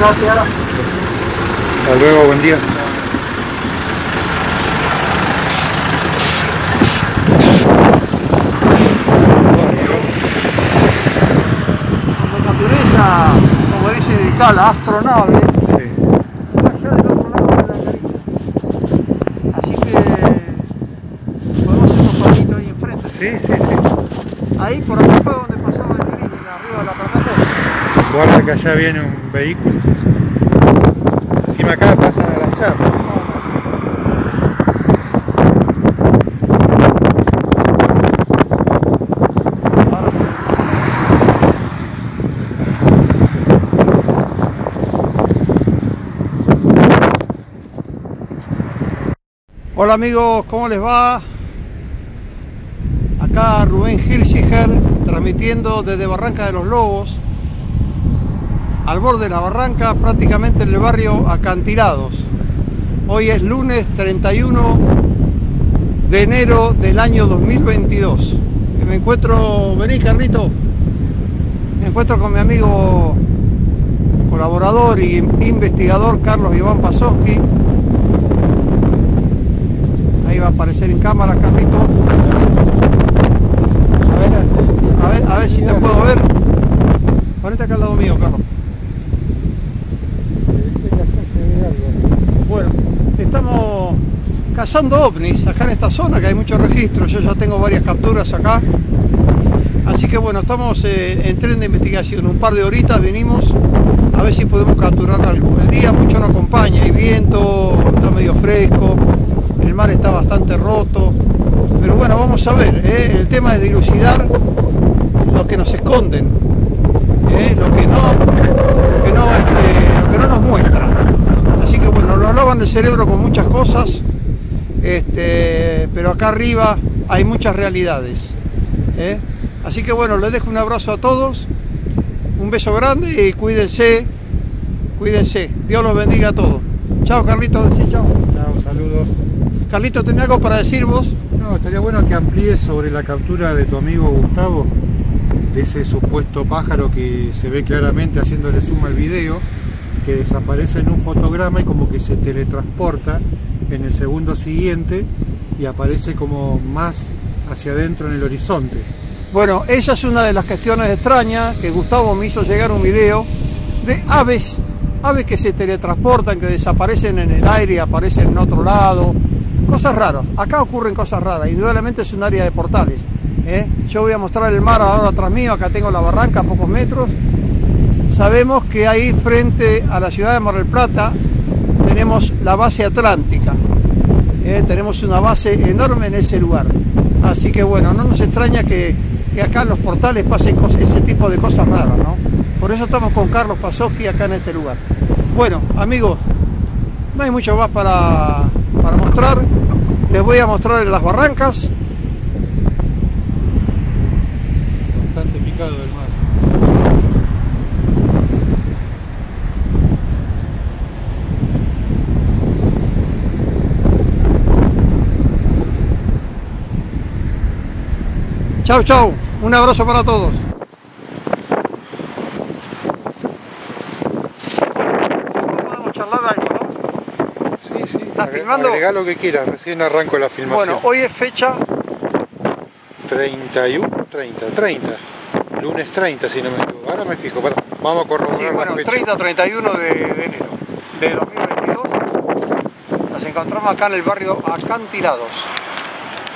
Gracias. Hasta luego, buen día. Como dice la astronave, Sí. allá del otro lado de la carita. Así que podemos hacer unos palitos ahí enfrente. Sí, sí, sí. Ahí por acá fue donde pasaba el gris, arriba de la plataforma. Guarda que allá viene un vehículo. Encima acá pasan a las charlas. Hola amigos, ¿cómo les va? Acá Rubén Hilsiger transmitiendo desde Barranca de los Lobos, al borde de la barranca, prácticamente en el barrio Acantilados. Hoy es lunes 31 de enero del año 2022. Y Me encuentro, vení Carlito, me encuentro con mi amigo colaborador y investigador Carlos Iván Pasowski. Ahí va a aparecer en cámara, Carlito. A ver, a ver, a ver si te puedo ver. Ponete acá al lado mío, Carlos. Bueno, estamos cazando ovnis acá en esta zona, que hay muchos registros. Yo ya tengo varias capturas acá. Así que bueno, estamos eh, en tren de investigación. Un par de horitas venimos a ver si podemos capturar algo. El día mucho no acompaña, hay viento, está medio fresco, el mar está bastante roto. Pero bueno, vamos a ver. eh, El tema es dilucidar lo que nos esconden, eh, lo que no, que no, este, lo que no nos muestran. Así que bueno, nos lavan el cerebro con muchas cosas, este, pero acá arriba hay muchas realidades. ¿eh? Así que bueno, les dejo un abrazo a todos, un beso grande y cuídense, cuídense. Dios los bendiga a todos. Chao Carlito, decí chao. Chao, saludos. Carlito, ¿tenés algo para decir vos? No, estaría bueno que amplíes sobre la captura de tu amigo Gustavo, de ese supuesto pájaro que se ve claramente haciéndole suma al video, que desaparece en un fotograma y como que se teletransporta en el segundo siguiente y aparece como más hacia adentro en el horizonte. Bueno, esa es una de las cuestiones extrañas que Gustavo me hizo llegar un video de aves, aves que se teletransportan, que desaparecen en el aire y aparecen en otro lado. Cosas raras. Acá ocurren cosas raras. Indudablemente es un área de portales. ¿eh? Yo voy a mostrar el mar ahora atrás mío. Acá tengo la barranca a pocos metros. Sabemos que ahí frente a la ciudad de Mar del Plata tenemos la base atlántica. ¿eh? Tenemos una base enorme en ese lugar. Así que bueno, no nos extraña que, que acá en los portales pasen ese tipo de cosas raras, ¿no? Por eso estamos con Carlos Pasowski acá en este lugar. Bueno, amigos, no hay mucho más para, para mostrar. Les voy a mostrar las barrancas. Bastante picado el mar. Chau, chau. Un abrazo para todos. Podemos charlar algo, ¿no? Sí, sí. ¿Estás Agre- filmando? Agregá lo que quieras, recién arranco la filmación. Bueno, hoy es fecha 31, 30, 30. Lunes 30, si no me equivoco. Ahora me fijo, pará. vamos a corroborar Sí, la bueno, fecha. 30-31 de, de enero de 2022. Nos encontramos acá en el barrio Acantilados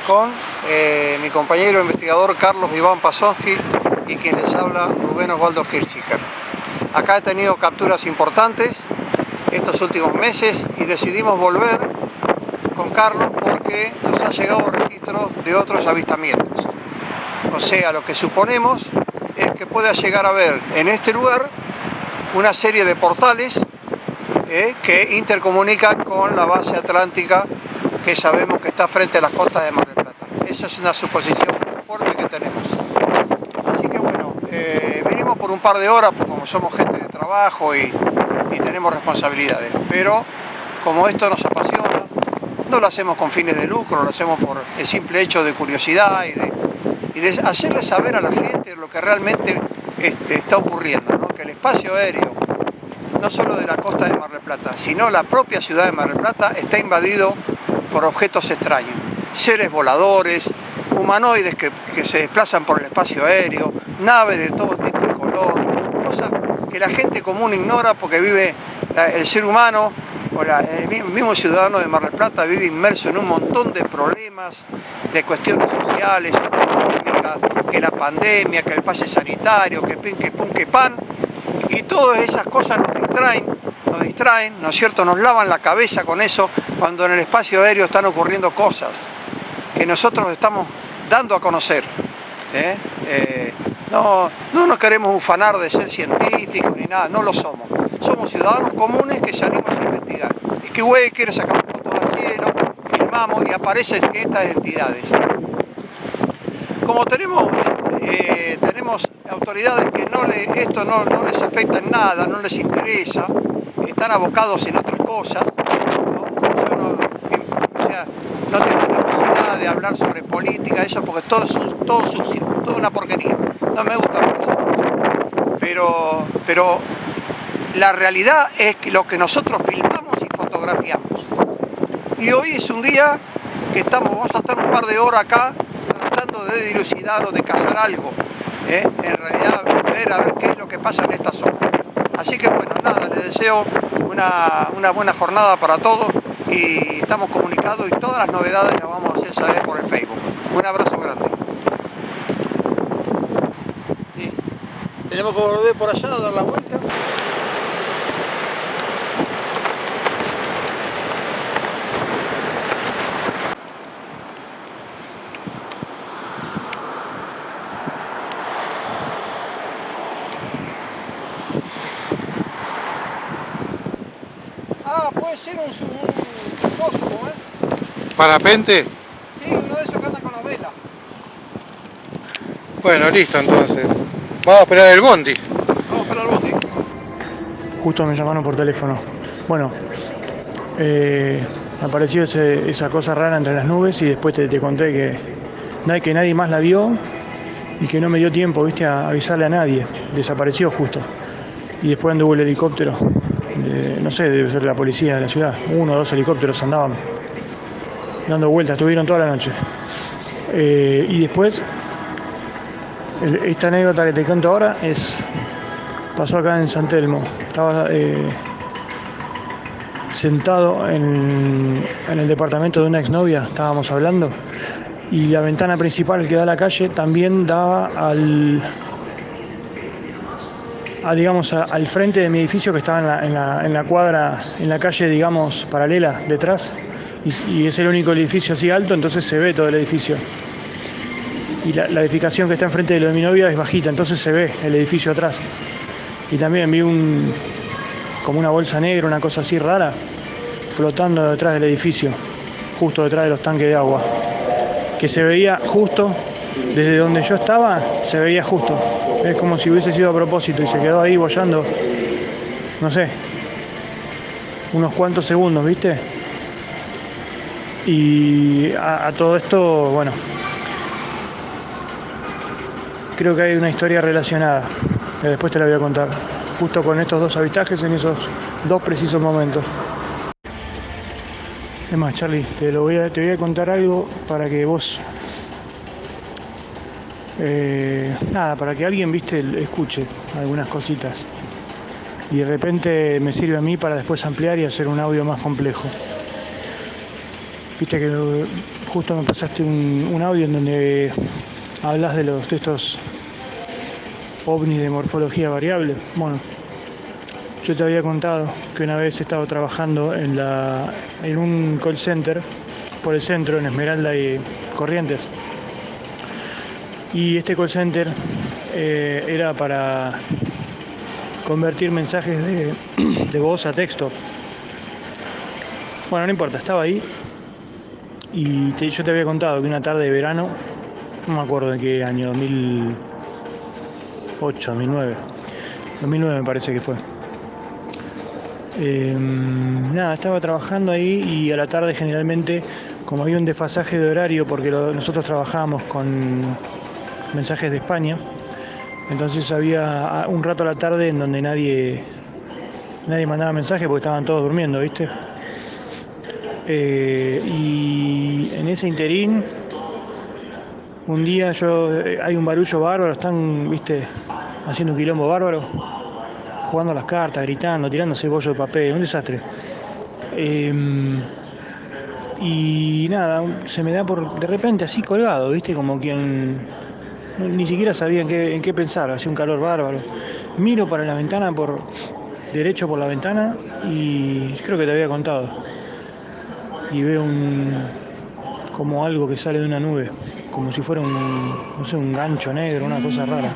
con eh, mi compañero investigador Carlos Iván Pasowski y quien les habla Rubén Osvaldo Hirsiger. Acá he tenido capturas importantes estos últimos meses y decidimos volver con Carlos porque nos ha llegado registro de otros avistamientos. O sea, lo que suponemos es que pueda llegar a ver en este lugar una serie de portales eh, que intercomunican con la base atlántica que sabemos que está frente a las costas de Mar. Esa es una suposición fuerte que tenemos. Así que bueno, eh, venimos por un par de horas, pues como somos gente de trabajo y, y tenemos responsabilidades, pero como esto nos apasiona, no lo hacemos con fines de lucro, lo hacemos por el simple hecho de curiosidad y de, y de hacerle saber a la gente lo que realmente este, está ocurriendo, ¿no? que el espacio aéreo no solo de la costa de Mar del Plata, sino la propia ciudad de Mar del Plata está invadido por objetos extraños, seres voladores, humanoides que, se desplazan por el espacio aéreo, naves de todo tipo de color, cosas que la gente común ignora porque vive el ser humano o el mismo ciudadano de Mar del Plata vive inmerso en un montón de problemas, de cuestiones sociales, económicas, que la pandemia, que el pase sanitario, que pin, que pum, que pan, y todas esas cosas nos distraen, nos distraen, ¿no es cierto? Nos lavan la cabeza con eso cuando en el espacio aéreo están ocurriendo cosas que nosotros estamos dando a conocer. ¿eh? Eh, no, no nos queremos ufanar de ser científicos ni nada, no lo somos. Somos ciudadanos comunes que salimos a investigar. Es que güey quiere sacar fotos al cielo, filmamos y aparecen estas entidades. Como tenemos, eh, tenemos autoridades que esto no, les afecta en nada, no les interesa, están abocados en otras cosas, ¿no? Yo no, o sea, no tengo necesidad de hablar sobre política, eso, porque todo es todo sucio, toda una porquería. No me gusta hablar de. Pero, pero la realidad es que lo que nosotros filmamos y fotografiamos. Y hoy es un día que estamos, vamos a estar un par de horas acá tratando de dilucidar o de cazar algo. ¿eh? En realidad, ver a ver qué es lo que pasa en esta zona. Así que bueno, nada, les deseo una, una buena jornada para todos y estamos comunicados y todas las novedades las vamos a hacer saber por el Facebook. Un abrazo grande. Tenemos que volver por allá a dar la vuelta. Ah, puede ser un. ¿Parapente? Sí, uno de esos que anda con la vela. Bueno, listo entonces. Vamos a esperar el bondi. Vamos a esperar el bondi. Justo me llamaron por teléfono. Bueno, eh, apareció esa cosa rara entre las nubes y después te, conté que, que nadie más la vio y que no me dio tiempo, viste, a avisarle a nadie. Desapareció justo. Y después anduvo el helicóptero no sé, debe ser la policía de la ciudad. Uno o dos helicópteros andaban dando vueltas, estuvieron toda la noche. Eh, y después, esta anécdota que te cuento ahora es pasó acá en San Telmo. Estaba eh, sentado en, en, el departamento de una exnovia, estábamos hablando, y la ventana principal que da a la calle también daba al, digamos, al frente de mi edificio que estaba en la, cuadra, en la calle, digamos, paralela detrás. Y, es el único edificio así alto, entonces se ve todo el edificio. Y la, edificación que está enfrente de lo de mi novia es bajita, entonces se ve el edificio atrás. Y también vi un, como una bolsa negra, una cosa así rara, flotando detrás del edificio, justo detrás de los tanques de agua, que se veía justo, desde donde yo estaba, se veía justo. Es como si hubiese sido a propósito y se quedó ahí bollando, no sé, unos cuantos segundos, ¿viste? Y a, todo esto, bueno, creo que hay una historia relacionada, que después te la voy a contar, justo con estos dos avistajes en esos dos precisos momentos. Es más, Charlie, te, lo voy a, te voy a contar algo para que vos eh, nada, para que alguien, viste, escuche algunas cositas. Y de repente me sirve a mí para después ampliar y hacer un audio más complejo. Viste que justo me pasaste un, audio en donde hablas de los textos ovnis de morfología variable. Bueno, yo te había contado que una vez he estado trabajando en, la, en un call center por el centro, en Esmeralda y Corrientes. Y este call center eh, era para convertir mensajes de, voz a texto. Bueno, no importa, estaba ahí y yo te había contado que una tarde de verano, no me acuerdo de qué año, 2008, 2009, 2009 me parece que fue. Em, nada, estaba trabajando ahí y a la tarde generalmente, como había un desfasaje de horario, porque nosotros trabajábamos con mensajes de España. Entonces había un rato a la tarde en donde nadie nadie mandaba mensaje porque estaban todos durmiendo, ¿viste? Eh, y en ese interín, un día yo eh, hay un barullo bárbaro, están, viste, haciendo un quilombo bárbaro, jugando las cartas, gritando, tirándose bollo de papel, un desastre. Em, y nada, se me da por de repente así colgado, viste, como quien ni siquiera sabía en qué, en qué pensar, hacía un calor bárbaro. Miro para la ventana por derecho por la ventana y creo que te había contado. Y veo un como algo que sale de una nube, como si fuera un no sé, un gancho negro, una cosa rara.